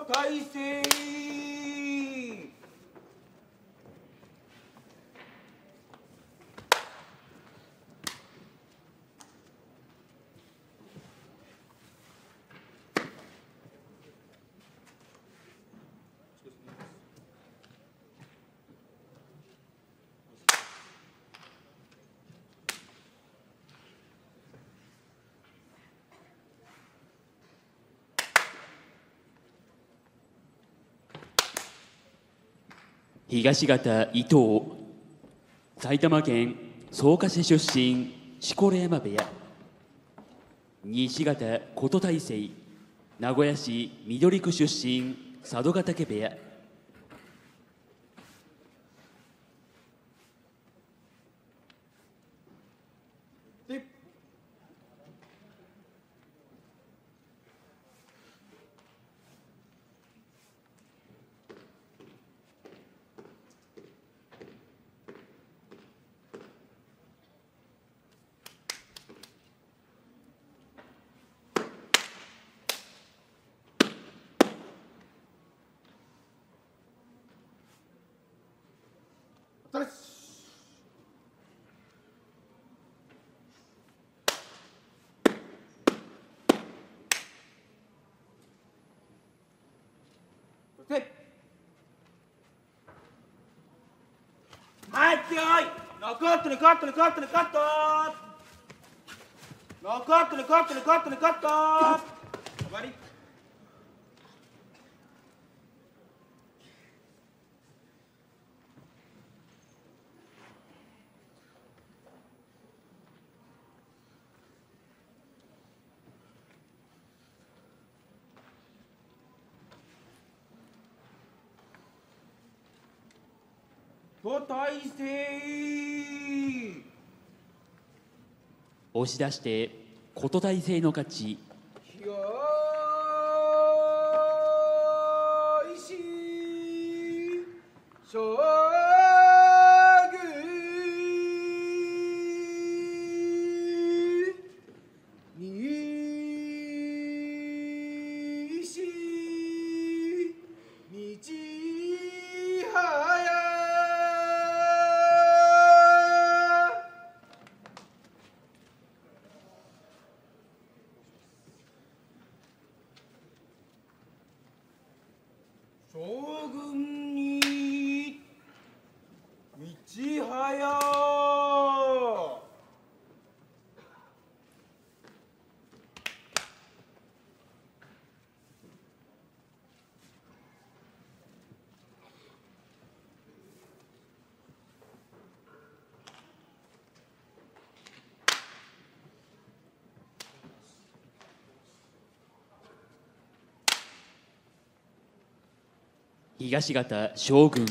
大成東方伊藤埼玉県草加市出身錣山部屋。西方琴大成名古屋市緑区出身佐渡ヶ嶽部屋で新しそしてはい強い。ノックアウトにカットにカットにカット。ノックアウトにカットにカットにカット終わり交代制押し出して琴大成の勝ち。よいし将東方将軍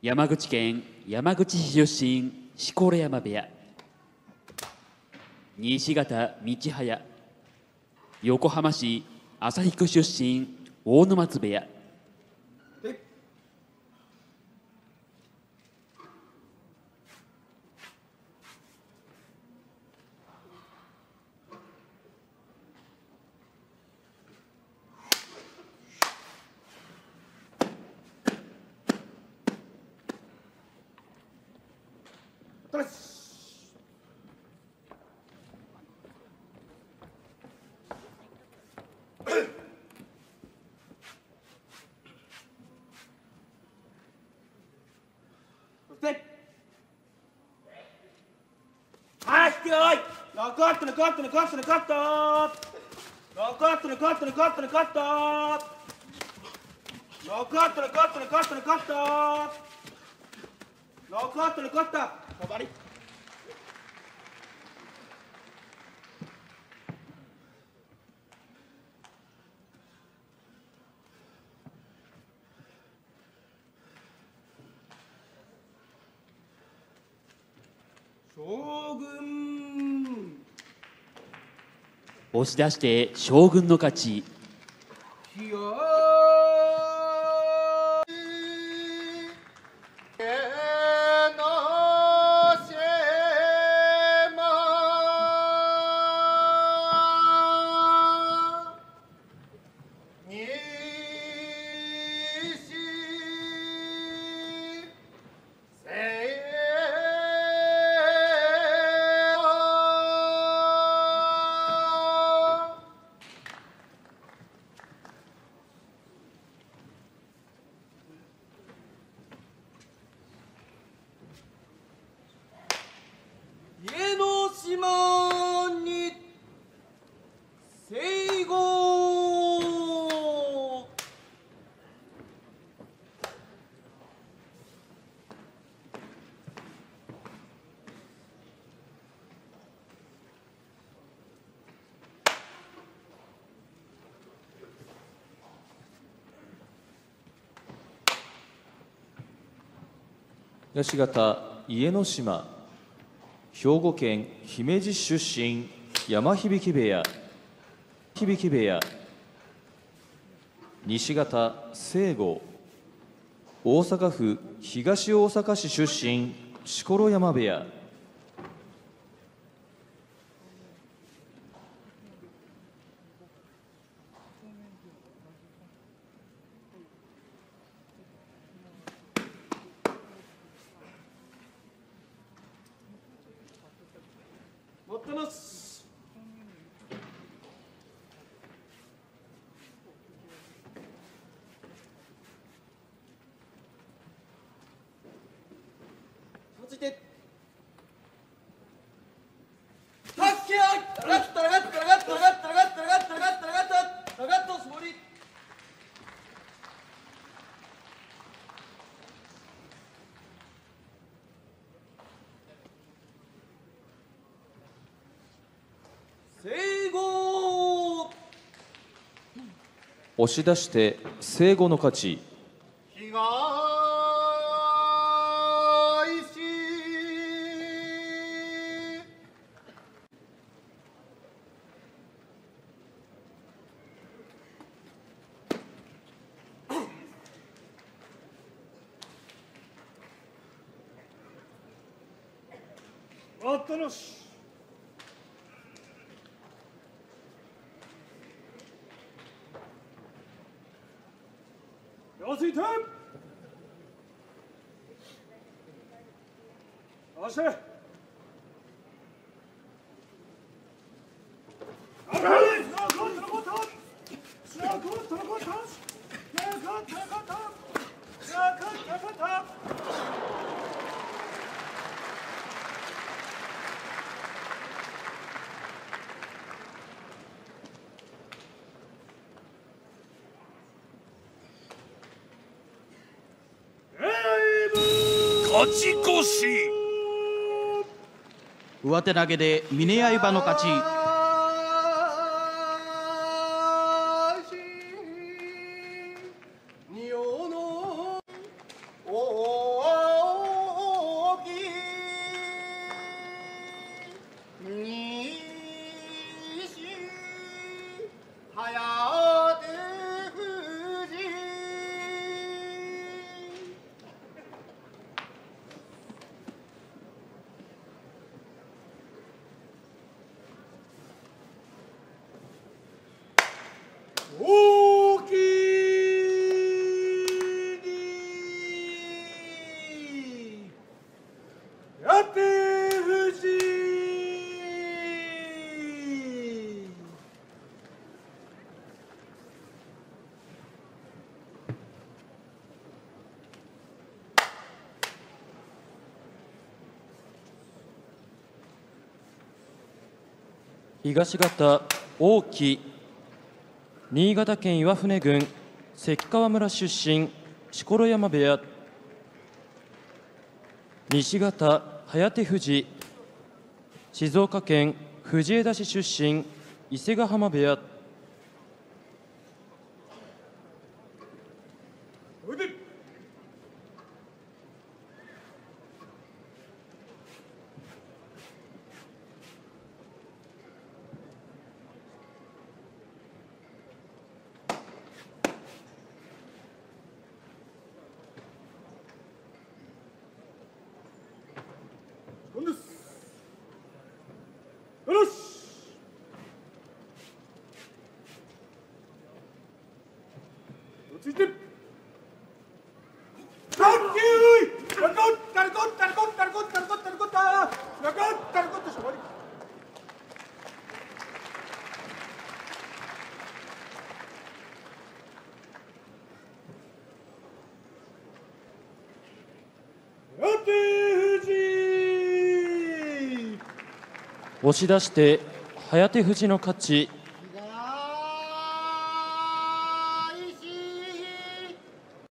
山口県山口市出身錣山部屋。西方道早横浜市旭区出身大野松部屋。新しそしてはい強いノックアウトのカットのカットのカットノックアウトのカットのカットのカットノックアウトのカットのカットのカットノックアウトのカット終わり将軍押し出して将軍の勝ち。東方家之島兵庫県姫路出身山響部屋響部屋西方聖吾大阪府東大阪市出身錣山部屋。押し出して聖吾の勝ち東市待ったなし Josip! Asche! Gut, gut, gut, gut. Ja, gut, ja, gut, ja, gut, ja, gut. 勝ち越し。上手投げで峰刃の勝ち。東方大木新潟県岩船郡関川村出身錣山部屋西方颯富士静岡県藤枝市出身伊勢ヶ浜部屋。です。よろし落ち着いてタッキータルコッタルコッタルコッタルコッタルコッタルコッタラコッタルコッタしょ終わりやって富士押し出して早手富士の勝ち。